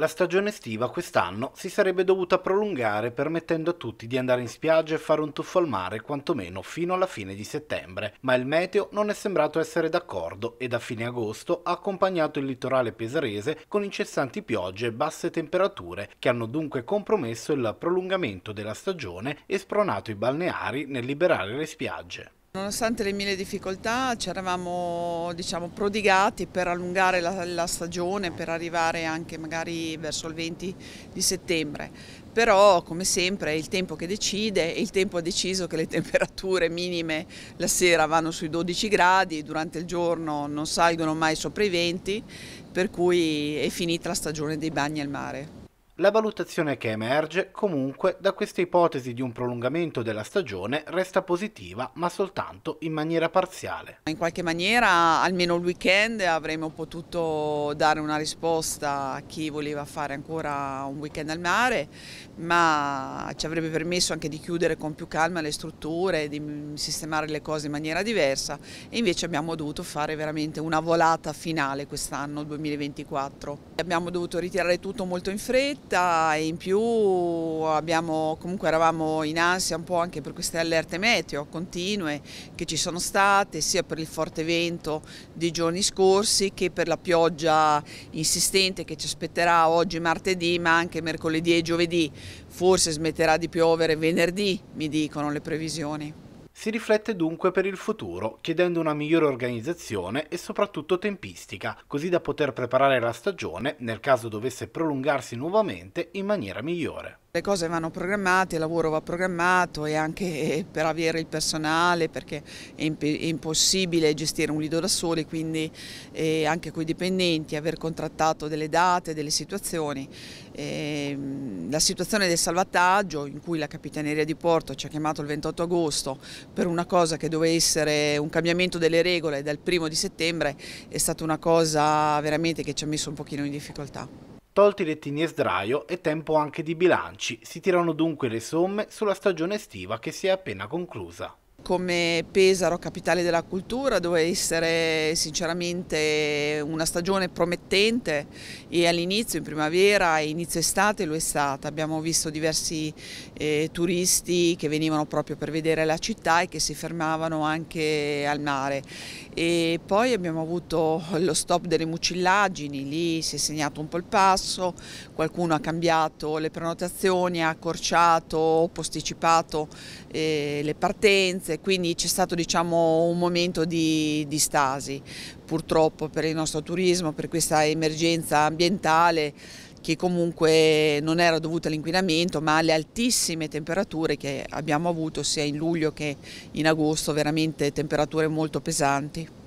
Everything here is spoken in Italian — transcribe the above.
La stagione estiva quest'anno si sarebbe dovuta prolungare permettendo a tutti di andare in spiaggia e fare un tuffo al mare quantomeno fino alla fine di settembre, ma il meteo non è sembrato essere d'accordo e da fine agosto ha accompagnato il litorale pesarese con incessanti piogge e basse temperature che hanno dunque compromesso il prolungamento della stagione e spronato i balneari nel liberare le spiagge. Nonostante le mille difficoltà ci eravamo diciamo, prodigati per allungare la, la, stagione, per arrivare anche magari verso il 20 di settembre, però come sempre è il tempo che decide e il tempo ha deciso che le temperature minime la sera vanno sui 12 gradi, durante il giorno non salgono mai sopra i 20, per cui è finita la stagione dei bagni al mare. La valutazione che emerge comunque da questa ipotesi di un prolungamento della stagione resta positiva ma soltanto in maniera parziale. In qualche maniera almeno il weekend avremmo potuto dare una risposta a chi voleva fare ancora un weekend al mare ma ci avrebbe permesso anche di chiudere con più calma le strutture, di sistemare le cose in maniera diversa e invece abbiamo dovuto fare veramente una volata finale quest'anno 2024. Abbiamo dovuto ritirare tutto molto in fretta fretta e in più abbiamo, comunque eravamo in ansia un po' anche per queste allerte meteo continue che ci sono state sia per il forte vento dei giorni scorsi che per la pioggia insistente che ci aspetterà oggi martedì ma anche mercoledì e giovedì. Forse smetterà di piovere venerdì, mi dicono le previsioni. Si riflette dunque per il futuro, chiedendo una migliore organizzazione e soprattutto tempistica, così da poter preparare la stagione, nel caso dovesse prolungarsi nuovamente, in maniera migliore. Le cose vanno programmate, il lavoro va programmato e anche per avere il personale perché è, impossibile gestire un lido da soli, quindi anche con i dipendenti, aver contrattato delle date, delle situazioni. E la situazione del salvataggio in cui la Capitaneria di Porto ci ha chiamato il 28 agosto per una cosa che doveva essere un cambiamento delle regole dal primo di settembre è stata una cosa veramente che ci ha messo un pochino in difficoltà. Tolti lettini e sdraio è tempo anche di bilanci, si tirano dunque le somme sulla stagione estiva che si è appena conclusa. Come Pesaro, capitale della cultura, doveva essere sinceramente una stagione promettente e all'inizio, in primavera e inizio estate lo è stata. Abbiamo visto diversi eh, turisti che venivano proprio per vedere la città e che si fermavano anche al mare. E poi abbiamo avuto lo stop delle mucillaggini, lì si è segnato un po' il passo, qualcuno ha cambiato le prenotazioni, ha accorciato posticipato eh, le partenze vacanze, quindi c'è stato diciamo, un momento di, di stasi purtroppo per il nostro turismo, per questa emergenza ambientale che comunque non era dovuta all'inquinamento ma alle altissime temperature che abbiamo avuto sia in luglio che in agosto, veramente temperature molto pesanti.